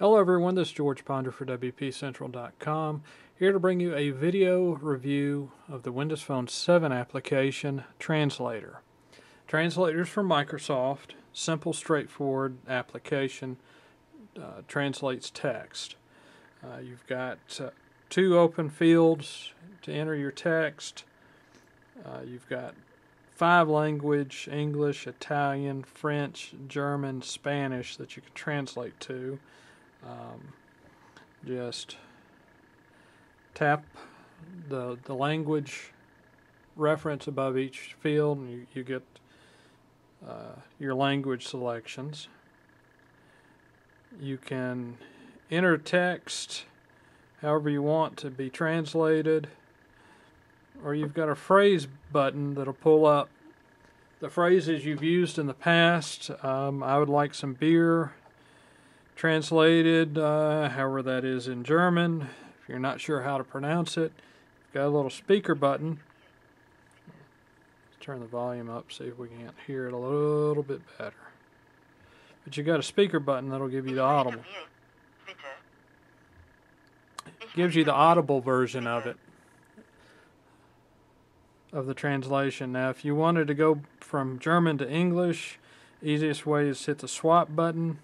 Hello everyone, this is George Ponder for WPCentral.com, here to bring you a video review of the Windows Phone 7 application, Translator. Translator is from Microsoft, simple, straightforward application, uh, translates text. Uh, you've got uh, two open fields to enter your text. Uh, you've got five language, English, Italian, French, German, Spanish that you can translate to. Um, just tap the the language reference above each field and you, you get uh, your language selections. You can enter text however you want to be translated or you've got a phrase button that'll pull up the phrases you've used in the past. Um, I would like some beer translated, uh, however that is in German. If you're not sure how to pronounce it, you've got a little speaker button. Let's turn the volume up, see if we can't hear it a little bit better. But you've got a speaker button that'll give you the audible. Gives you the audible version of it of the translation. Now, if you wanted to go from German to English, easiest way is hit the swap button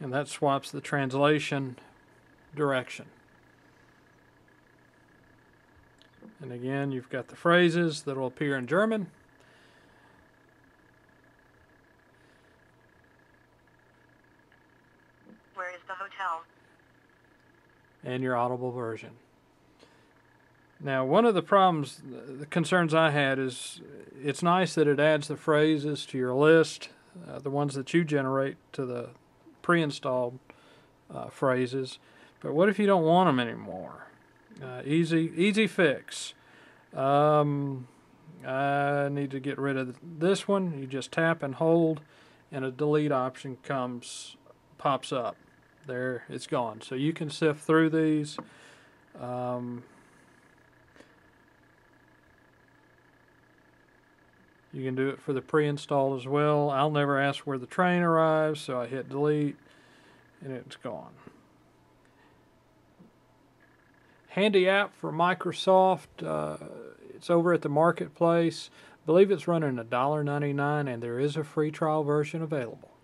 and that swaps the translation direction. And again, you've got the phrases that will appear in German. Where is the hotel? And your audible version. Now, one of the problems, the concerns I had is it's nice that it adds the phrases to your list, uh, the ones that you generate to the pre-installed uh, phrases. But what if you don't want them anymore? Uh, easy, easy fix. Um, I need to get rid of this one. You just tap and hold, and a delete option comes, pops up. There, it's gone. So you can sift through these. Um, You can do it for the pre-install as well. I'll never ask where the train arrives, so I hit delete and it's gone. Handy app for Microsoft. Uh, it's over at the marketplace. I believe it's running $1.99 and there is a free trial version available.